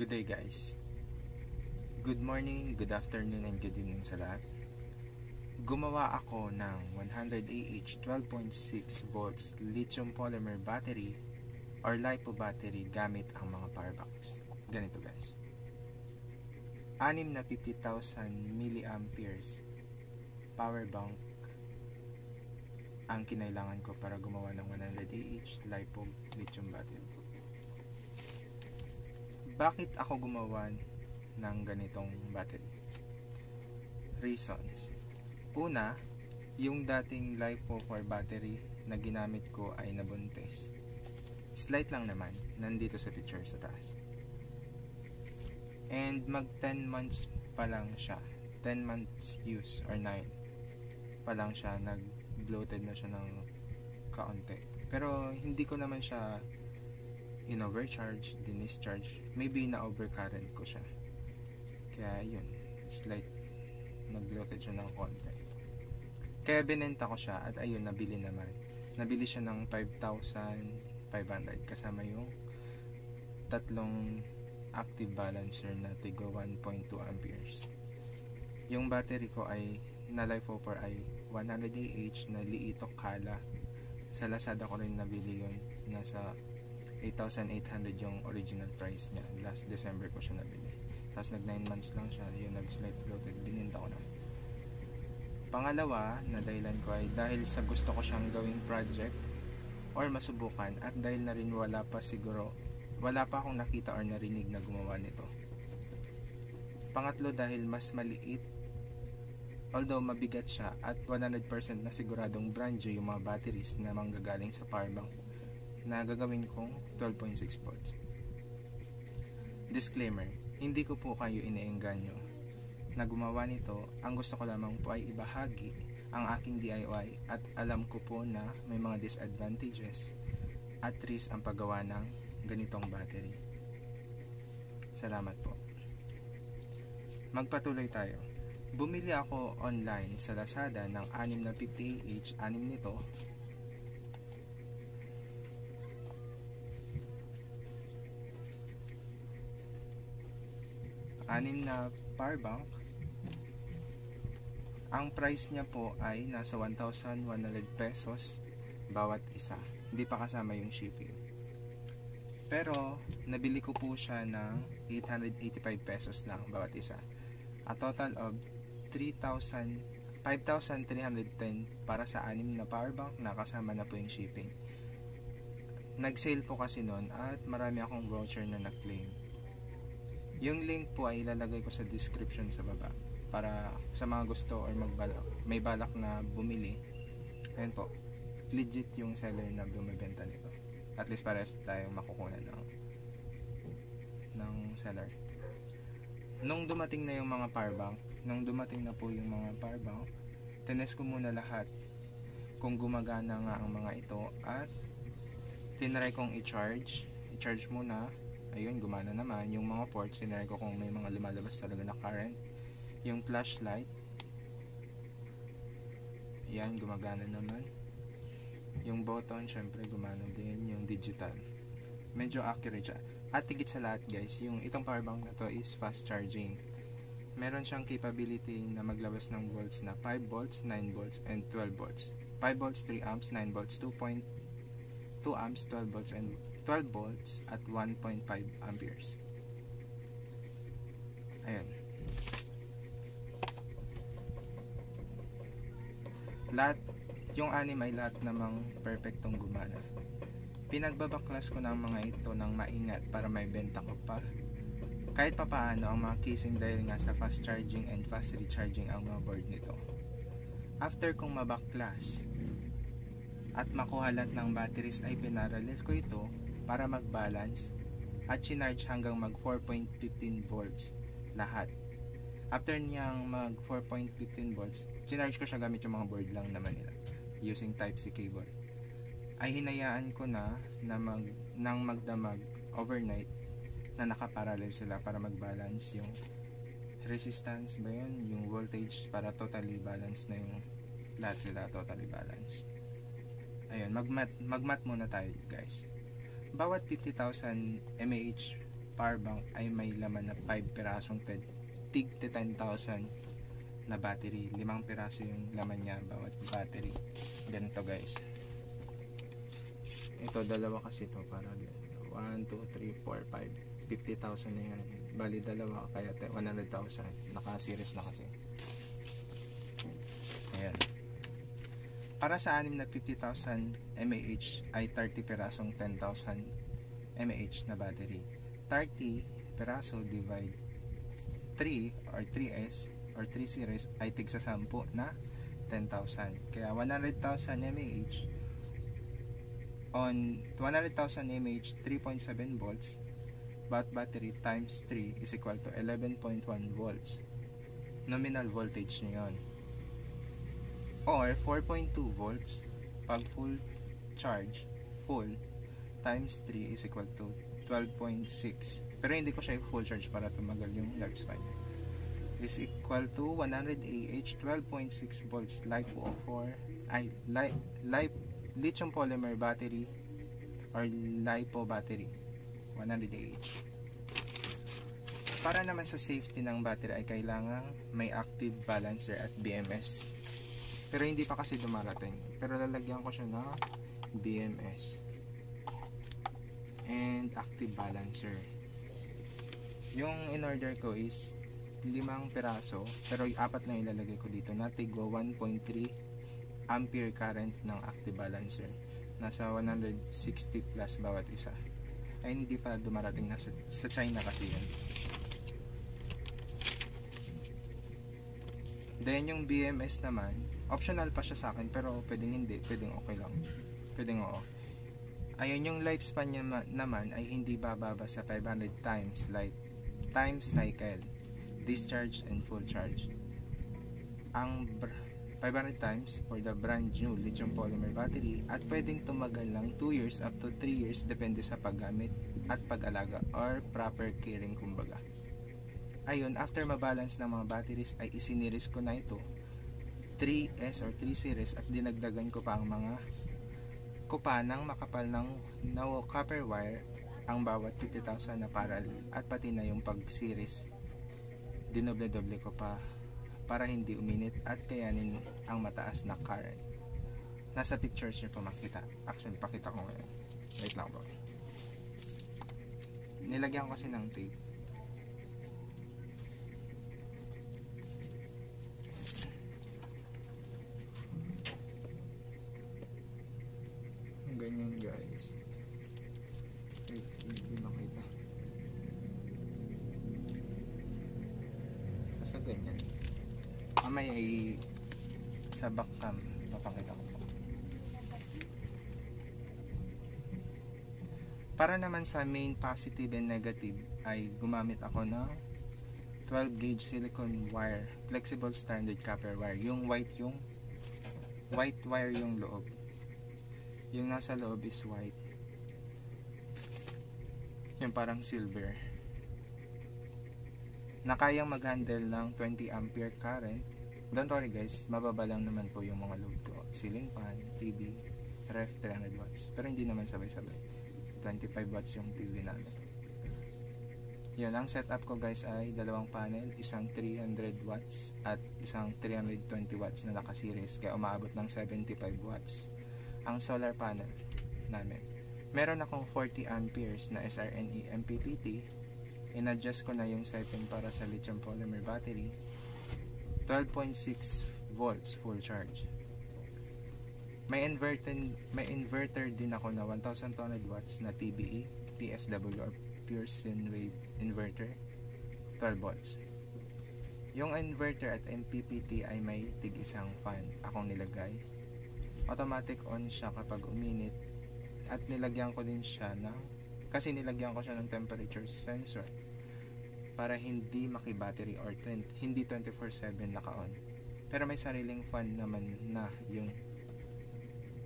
Good day guys. Good morning, good afternoon, and good evening sa lahat. Gumawa ako ng 100AH 12.6 volts lithium polymer battery or LiPo battery gamit ang mga power banks. Ganito guys. Anim na 50,000 milliamperes power bank ang kinailangan ko para gumawa ng 100AH LiPo lithium battery. Bakit ako gumawa ng ganitong battery? Reasons. Una, yung dating LiPo 4 battery na ginamit ko ay nabuntis. Slight lang naman, nandito sa picture sa taas. And mag 10 months pa lang siya. 10 months use or 9 pa lang siya, nag-bloated na siya ng kaunti. Pero hindi ko naman siya in-overcharge, din-discharge, maybe na-overcurrent ko siya. Kaya yun, slight nag-bloated siya ng konti. Kaya binenta ko siya at ayun, nabili naman. Nabili siya ng 5,500 kasama yung tatlong active balancer na tigo 1.2 amperes. Yung battery ko ay na LiFo4 ay 100AH na liito kala. Sa Lazada ko rin nabili yun. Nasa 8,800 yung original price niya. Last December ko siya nabili. Tapos nag 9 months lang siya. Yung nag-slight bloated. Bininta ko na. Pangalawa na dahilan ko ay dahil sa gusto ko siyang gawing project or masubukan at dahil na rin wala pa siguro wala pa akong nakita or narinig na gumawa nito. Pangatlo dahil mas maliit although mabigat siya at 100% na siguradong brand new yung mga batteries na manggagaling sa powerbank na gagawin kong 12.6 volts. Disclaimer, hindi ko po kayo iniengganyo na gumawa nito, ang gusto ko lamang po ay ibahagi ang aking DIY at alam ko po na may mga disadvantages at risk ang paggawa ng ganitong battery. Salamat po. Magpatuloy tayo. Bumili ako online sa Lazada ng 6 na 50AH, 6 nito, anim na power bank ang price niya po ay nasa 1,100 pesos bawat isa. Hindi pa kasama yung shipping. Pero nabili ko po siya ng 885 pesos lang bawat isa. A total of 3,000 5,310 para sa anim na power bank na kasama na po yung shipping. Nag-sale po kasi noon at marami akong voucher na na-claim yung link po ay ilalagay ko sa description sa baba para sa mga gusto or magbalak, may balak na bumili. Ayun po, legit yung seller na bumibenta nito. At least para tayong makukuha ng ng seller. Nung dumating na yung mga power bank, nung dumating na po yung mga power bank, tinest ko muna lahat kung gumagana nga ang mga ito at tinry kong i-charge. I-charge muna ayun gumana naman. Yung mga ports sinare ko kung may mga lumalabas talaga na current. Yung flashlight. Yan gumagana naman. Yung button syempre gumana din. Yung digital. Medyo accurate siya. At tigit sa lahat guys yung itong power bank na to is fast charging. Meron siyang capability na maglabas ng volts na 5 volts, 9 volts, and 12 volts. 5 volts, 3 amps, 9 volts, 2.2 amps, 12 volts, and 12 volts at 1.5 amperes. Ayan. Lahat, yung anim ay lahat namang perfectong gumana. Pinagbabaklas ko ng mga ito ng maingat para may benta ko pa. Kahit pa paano ang mga casing dahil nga sa fast charging and fast recharging ang mga board nito. After kong mabaklas at makuha lahat ng batteries ay pinaralel ko ito para mag-balance at sinarge hanggang mag 4.15 volts lahat. After niyang mag 4.15 volts, sinarge ko siya gamit yung mga board lang naman nila using Type-C cable. Ay hinayaan ko na na mag, nang magdamag overnight na nakaparallel sila para mag-balance yung resistance ba yun, yung voltage para totally balance na yung lahat sila totally balance. Ayun, mag-mat mag muna tayo guys bawat 50,000 mAh power bank ay may laman na 5 pirasong TED tig 10,000 na battery. Limang piraso yung laman niya bawat battery. Ganito guys. Ito dalawa kasi ito para 1, 2, 3, 4, 5 50,000 na yan. Bali dalawa kaya 100,000. Naka-series na kasi. Ayan. Para sa anim na 50,000 mAh ay 30 pirasong 10,000 mAh na battery. 30 piraso divide 3 or 3S or 3 series ay tig sa 10 na 10,000. Kaya 100,000 mAh on 100,000 mAh 3.7 volts but battery times 3 is equal to 11.1 volts. Nominal voltage niyo yun or 4.2 volts pag full charge full times 3 is equal to 12.6 pero hindi ko siya full charge para tumagal yung lifespan is equal to 100 Ah 12.6 volts LiPo 4 ay li, li, lithium polymer battery or LiPo battery 100 Ah para naman sa safety ng battery ay kailangan may active balancer at BMS pero hindi pa kasi dumarating. Pero lalagyan ko siya na BMS. And active balancer. Yung in order ko is limang piraso pero apat na ilalagay ko dito na tigwa 1.3 ampere current ng active balancer nasa 160 plus bawat isa ay hindi pa dumarating na sa, sa China kasi yan then yung BMS naman optional pa siya sa akin pero pwedeng hindi pwedeng okay lang. Pwedeng oo. Ayun yung lifespan niya naman ay hindi bababa sa 500 times life times cycle discharge and full charge. Ang 500 times for the brand new lithium polymer battery at pwedeng tumagal lang 2 years up to 3 years depende sa paggamit at pag-alaga or proper caring kumbaga. Ayun after mabalance ng mga batteries ay isiniris ko na ito 3S or 3 series at dinagdagan ko pa ang mga kupa ng makapal ng no copper wire ang bawat 50,000 na parallel at pati na yung pag series dinoble-doble ko pa para hindi uminit at kayanin ang mataas na current nasa pictures nyo pa makita. Actually pakita ko ngayon. Wait lang bro nilagyan ko kasi ng tape ganyan guys. Wait hindi makita. Basta ganyan. Mamaya ay sa backcam papakita ko po. Para naman sa main positive and negative ay gumamit ako ng 12 gauge silicone wire. Flexible standard copper wire. Yung white yung white wire yung loob yung nasa loob is white. Yung parang silver. Na kayang mag-handle ng 20 ampere current. Don't worry guys. Mababa lang naman po yung mga load ko. Ceiling fan, TV, ref 300 watts. Pero hindi naman sabay-sabay. 25 watts yung TV namin. Yun ang setup ko guys ay dalawang panel. Isang 300 watts at isang 320 watts na naka-series. Kaya umaabot ng 75 watts ang solar panel namin. Meron akong 40 amperes na SRNE MPPT. In-adjust ko na yung setting para sa lithium polymer battery. 12.6 volts full charge. May inverter, may inverter din ako na 1200 watts na TBE, PSW or Pure Sine Wave Inverter, 12 volts. Yung inverter at MPPT ay may tig isang fan akong nilagay automatic on siya kapag uminit at nilagyan ko din siya ng kasi nilagyan ko siya ng temperature sensor para hindi maki-battery or 20, hindi 24/7 naka-on. Pero may sariling fan naman na yung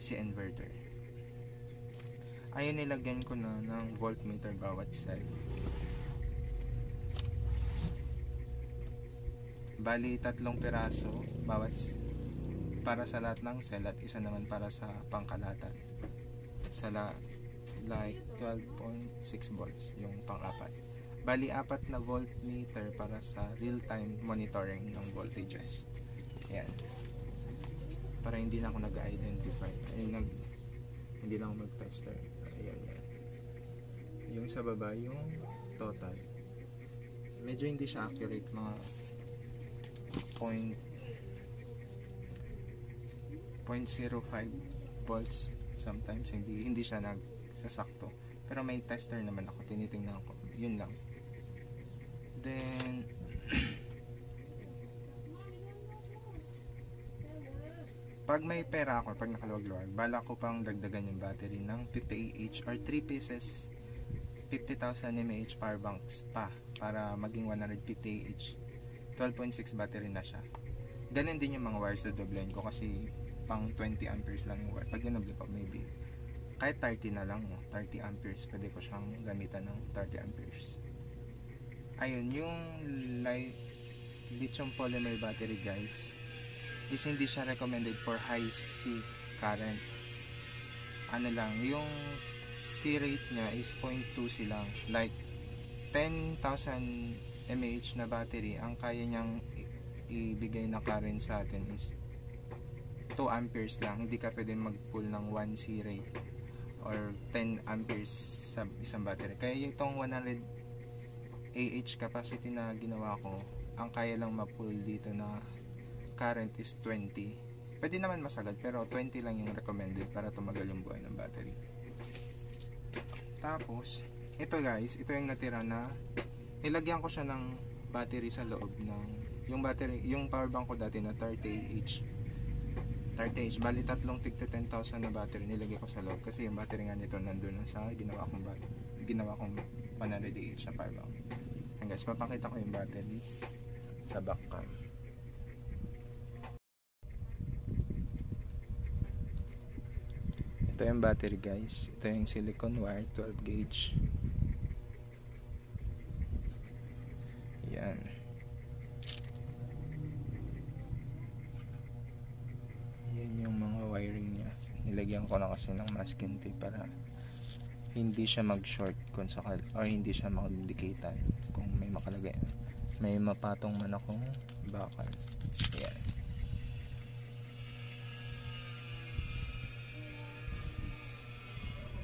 si inverter. Ayun nilagyan ko na ng voltmeter bawat side. Bali tatlong piraso bawat para sa lahat ng cell at isa naman para sa pangkalatan sa la like 12.6 volts yung pang-apat. Bali, apat na voltmeter para sa real-time monitoring ng voltages. Ayan. Para hindi na ako nag-identify. Ay, nag, hindi na ako mag-tester. Ayan, yan. Yung sa baba, yung total. Medyo hindi siya accurate, mga point 0.05 volts sometimes hindi hindi siya nagsasakto. Pero may tester naman ako tinitingnan ko. Yun lang. Then pag may pera ako pag nakaluwag-luwag bala ko pang dagdagan yung battery ng 50 ah or 3 pieces 50,000 mAh power banks pa para maging 150 ah 12.6 battery na siya. Ganun din yung mga wires sa doblen ko kasi pang 20 amperes lang yung wire. Pag ginable ko, maybe kahit 30 na lang, no? 30 amperes, pwede ko siyang gamitan ng 30 amperes. Ayun, yung light lithium polymer battery guys, is hindi siya recommended for high C current. Ano lang, yung C rate niya is 0.2 C lang. Like, 10,000 mAh na battery, ang kaya niyang ibigay na current sa atin is 2 amperes lang hindi ka pwede mag-pull ng 1 C rate or 10 amperes sa isang battery. Kaya itong 100 AH capacity na ginawa ko ang kaya lang ma-pull dito na current is 20 pwede naman masagad pero 20 lang yung recommended para tumagal yung buhay ng battery. Tapos ito guys ito yung natira na nilagyan ko siya ng battery sa loob ng yung battery yung power bank ko dati na 30 AH 30 bali tatlong tig 10,000 na battery nilagay ko sa loob. Kasi yung battery nga nito nandun sa ginawa kong ginawa kong 100 sa power bank and guys papakita ko yung battery sa back cam. Ito yung battery guys. Ito yung silicone wire 12 gauge. Yan nilagyan ko na kasi ng masking tape para hindi siya mag-short kung sakal or hindi siya magdikitan kung may makalagay. May mapatong man akong bakal. Yan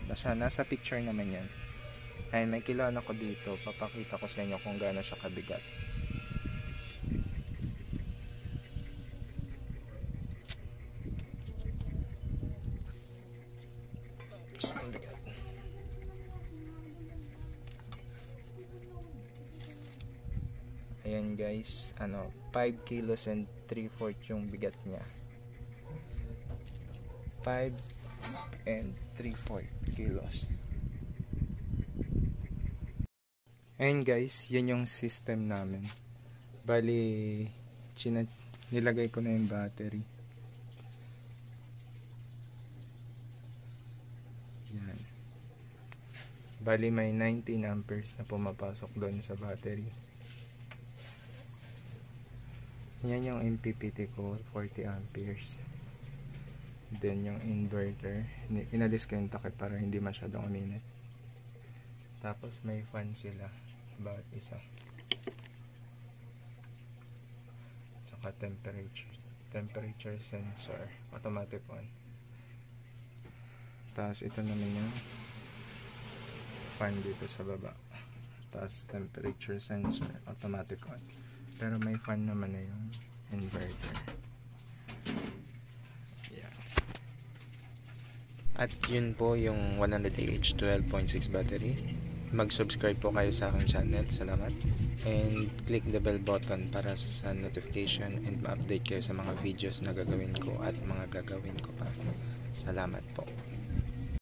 basta nasa picture naman yan ay may kilala ko dito. Papakita ko sa inyo kung gaano siya kabigat 5 kilos and 3 fourth yung bigat niya. 5 and 3 fourth kilos. Ayan guys. Yan yung system namin. Bali nilagay ko na yung battery. Yan. Bali may 19 amperes na pumapasok doon sa battery yan yung MPPT ko 40 amperes. Then yung inverter inalis ko yung takip para hindi masyadong uminit. Tapos may fan sila bawat isa. Tsaka temperature temperature sensor automatic on. Tapos ito naman yung fan dito sa baba. Tapos temperature sensor automatic on pero may fan naman na yung inverter. Yeah. at yun po yung 100Ah 12.6 battery. Mag subscribe po kayo sa aking channel. Salamat. And click the bell button para sa notification and ma-update kayo sa mga videos na gagawin ko at mga gagawin ko pa. Salamat po